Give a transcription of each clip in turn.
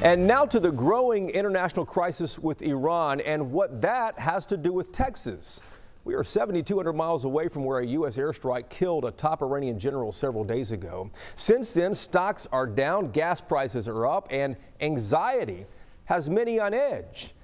And now to the growing international crisis with Iran and what that has to do with Texas. We are 7,200 miles away from where a U.S. airstrike killed a top Iranian general several days ago. Since then, stocks are down, gas prices are up, and anxiety has many on edge.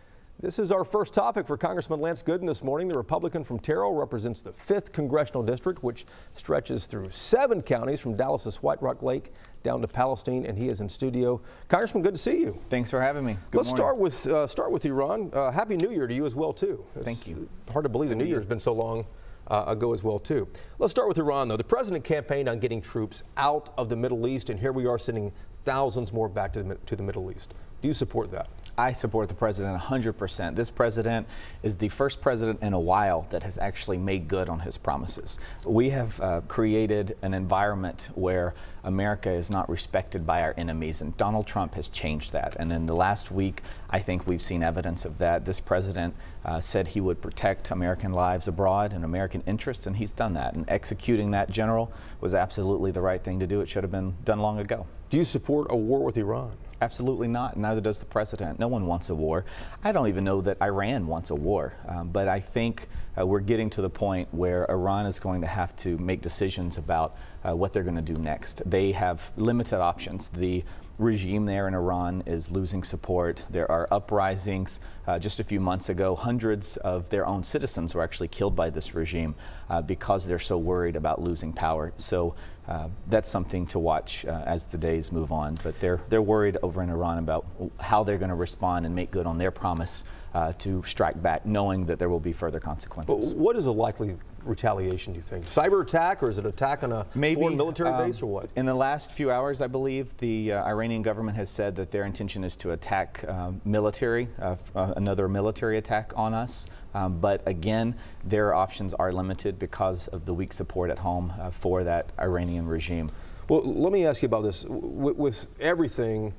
This is our first topic for Congressman Lance Gooden this morning. The Republican from Terrell represents the 5th Congressional District, which stretches through seven counties from Dallas's White Rock Lake down to Palestine, and he is in studio. Congressman, good to see you. Thanks for having me. Good Let's morning. start with uh, start with Iran. Uh, Happy New Year to you as well, too. It's Thank you. Hard to believe the New Year has been so long. Uh, ago as well too. Let's start with Iran though. The president campaigned on getting troops out of the Middle East and here we are sending thousands more back to the, to the Middle East. Do you support that? I support the president 100%. This president is the first president in a while that has actually made good on his promises. We have uh, created an environment where America is not respected by our enemies, and Donald Trump has changed that. And in the last week, I think we've seen evidence of that. This president uh, said he would protect American lives abroad and American interests, and he's done that. And executing that general was absolutely the right thing to do. It should have been done long ago. Do you support a war with Iran? Absolutely not. Neither does the president. No one wants a war. I don't even know that Iran wants a war. Um, but I think uh, we're getting to the point where Iran is going to have to make decisions about uh, what they're going to do next. They have limited options. The regime there in Iran is losing support. There are uprisings. Uh, just a few months ago, hundreds of their own citizens were actually killed by this regime uh, because they're so worried about losing power. So uh, that's something to watch uh, as the days move on. But they're, they're worried over in Iran about how they're going to respond and make good on their promise uh, to strike back, knowing that there will be further consequences. But what is a likely retaliation, do you think? Cyber attack, or is it attack on a Maybe, foreign military um, base, or what? In the last few hours, I believe, the uh, Iranian government has said that their intention is to attack uh, military, uh, uh another military attack on us. Um, but again, their options are limited because of the weak support at home uh, for that Iranian regime. Well, let me ask you about this. W with everything,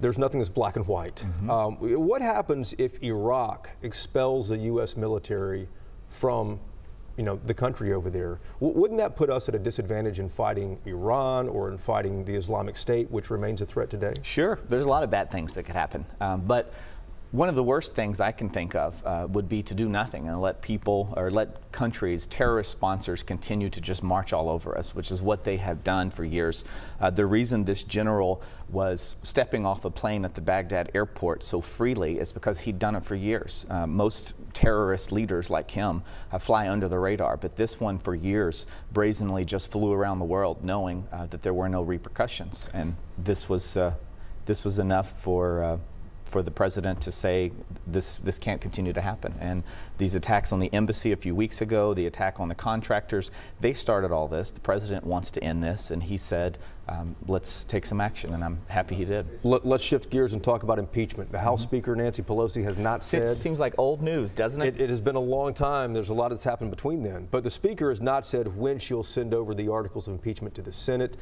there's nothing that's black and white. Mm -hmm. um, what happens if Iraq expels the U.S. military from you know, the country over there. W wouldn't that put us at a disadvantage in fighting Iran or in fighting the Islamic State, which remains a threat today? Sure. There's a lot of bad things that could happen. Um, but one of the worst things I can think of uh, would be to do nothing and let people or let countries, terrorist sponsors, continue to just march all over us, which is what they have done for years. Uh, the reason this general was stepping off a plane at the Baghdad airport so freely is because he'd done it for years. Uh, most terrorist leaders like him uh, fly under the radar, but this one for years brazenly just flew around the world knowing uh, that there were no repercussions. And this was, uh, this was enough for for the president to say this this can't continue to happen. And these attacks on the embassy a few weeks ago, the attack on the contractors, they started all this. The president wants to end this, and he said, um, "Let's take some action." And I'm happy he did. Let, us shift gears and talk about impeachment. The House mm -hmm. Speaker Nancy Pelosi has not said. It seems like old news, doesn't it? it? It has been a long time. There's a lot that's happened between then, but the Speaker has not said when she'll send over the articles of impeachment to the Senate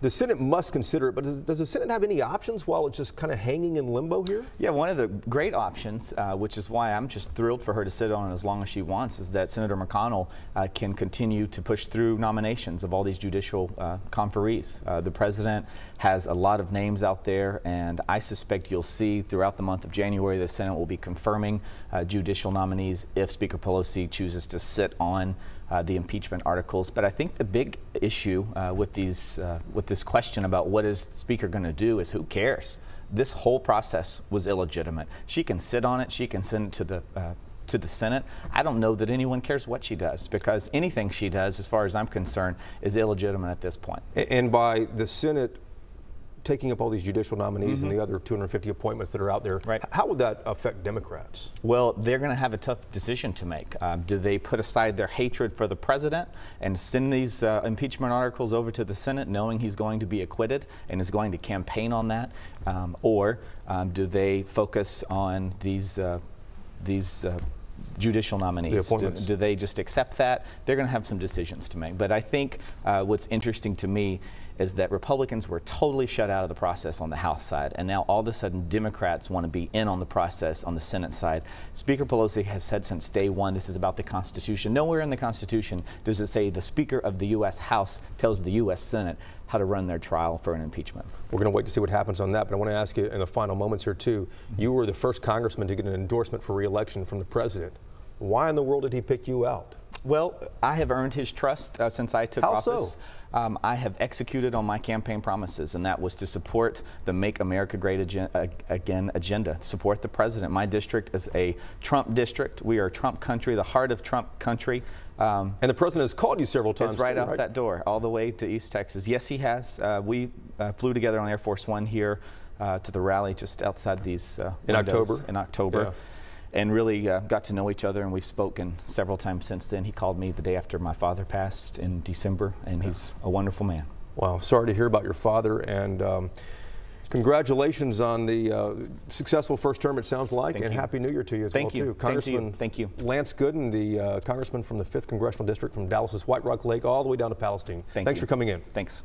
the Senate must consider it, but does, does, the Senate have any options while it's just kind of hanging in limbo here? Yeah, one of the great options, uh, which is why I'm just thrilled for her to sit on as long as she wants, is that Senator McConnell uh, can continue to push through nominations of all these judicial uh, conferees. Uh, the president has a lot of names out there, and I suspect you'll see throughout the month of January the Senate will be confirming uh, judicial nominees if Speaker Pelosi chooses to sit on uh, the impeachment articles. But I think the big issue uh, with these uh, with this question about what is the speaker going to do is who cares. This whole process was illegitimate. She can sit on it. She can send it to the uh, to the Senate. I don't know that anyone cares what she does because anything she does, as far as I'm concerned, is illegitimate at this point. And by the Senate taking up all these judicial nominees mm -hmm. and the mm-hmm. other 250 appointments that are out there, right. how would that affect Democrats? Well, they're going to have a tough decision to make. Um, do they put aside their hatred for the president and send these uh, impeachment articles over to the Senate knowing he's going to be acquitted and is going to campaign on that? Um, or um, do they focus on these, uh, these uh, judicial nominees? The do, do, they just accept that? They're going to have some decisions to make. But I think uh, what's interesting to me is that Republicans were totally shut out of the process on the House side, and now all of a sudden Democrats want to be in on the process on the Senate side. Speaker Pelosi has said since day one this is about the Constitution. Nowhere in the Constitution does it say the Speaker of the U.S. House tells the U.S. Senate how to run their trial for an impeachment. We're going to wait to see what happens on that, but I want to ask you in the final moments here, too. You were the first congressman to get an endorsement for reelection from the president. Why in the world did he pick you out? Well, I have earned his trust uh, since I took How office. so? Um, I have executed on my campaign promises, and that was to support the Make America Great agen- uh, Again agenda, support the president. My district is a Trump district. We are Trump country, the heart of Trump country. Um, And the president has called you several times. it's right too, out that door, all the way to East Texas. Yes, he has. Uh, we uh, flew together on Air Force One here uh, to the rally just outside these uh, In October? In October. Yeah. And really uh, got to know each other, and we've spoken several times since then. He called me the day after my father passed in December, and he's a wonderful man. Wow, sorry to hear about your father, and um, congratulations on the uh, successful first term, it sounds like, Thank and you. Happy New Year to you as Thank well, you. too. Same to you. Congressman Thank you. Lance Gooden, the uh, congressman from the 5th Congressional District from Dallas's White Rock Lake all the way down to Palestine. Thank Thanks you. for coming in. Thanks.